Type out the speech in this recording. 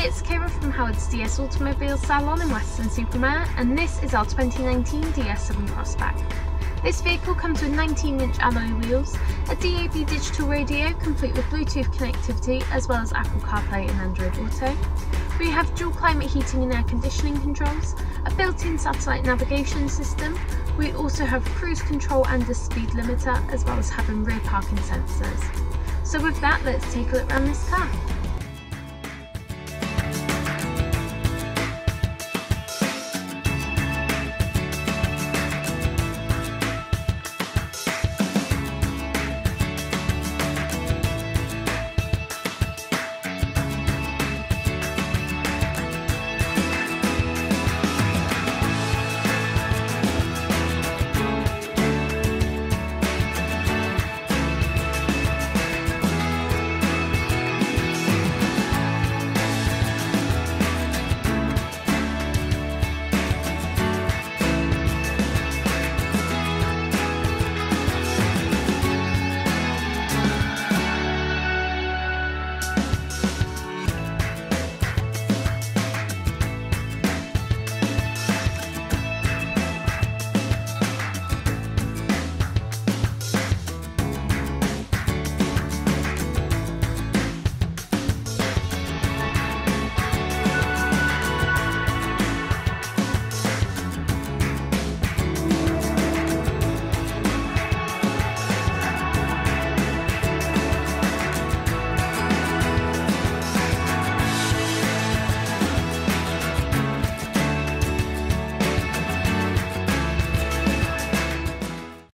It's Kira from Howard's DS Automobile Salon in Weston-super-Mare and this is our 2019 DS7 Crossback. This vehicle comes with 19-inch alloy wheels, a DAB digital radio complete with Bluetooth connectivity as well as Apple CarPlay and Android Auto. We have dual climate heating and air conditioning controls, a built-in satellite navigation system, we also have cruise control and a speed limiter as well as having rear parking sensors. So with that, let's take a look around this car.